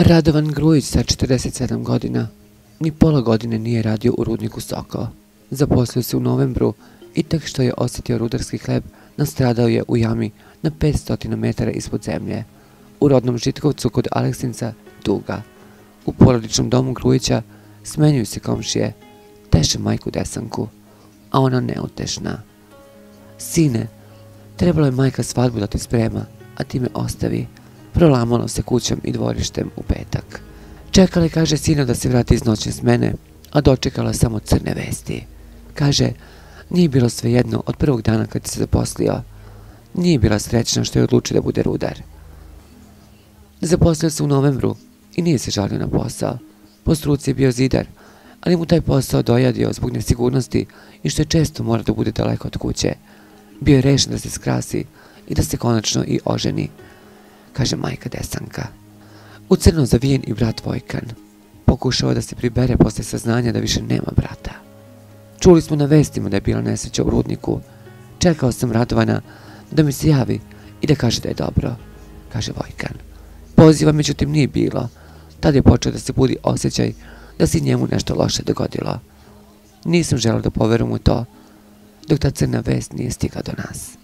Radovan Grujić sa 47 godina ni pola godine nije radio u rudniku Sokova. Zaposlio se u novembru i tek što je osjetio rudarski hleb, nastradao je u jami na 500 metara ispod zemlje. U rodnom Žitkovcu kod Aleksinca Duga. U porodičnom domu Grujića smenjuju se komšije, teše majku Desanku, a ona neutešna. Sine, trebalo je majka svadbu da ti sprema, a ti me ostavi, Prolamala se kućom i dvorištem u petak. Čekala je, kaže sina da se vrati iz noćne smene, a dočekala samo crne vesti. Kaže, nije bilo sve jedno od prvog dana kad se zaposlio. Nije bila srećna što je odlučio da bude rudar. Zaposlio se u novembru i nije se žalio na posao. Po struci je bio zidar, ali mu taj posao dojadio zbog nesigurnosti i što je često mora da bude daleko od kuće. Bio je rešen da se skrasi i da se konačno i oženi kaže majka Desanka. U crno zavijen i brat Vojkan. Pokušao da se pribere posle saznanja da više nema brata. Čuli smo na vestima da je bila nesreća u rudniku. Čekao sam Radovana da mi se javi i da kaže da je dobro, kaže Vojkan. Poziva međutim nije bilo. Tad je počeo da se budi osjećaj da se njemu nešto loše dogodilo. Nisam želao da poverujem u to, dok ta crna vest nije stigla do nas.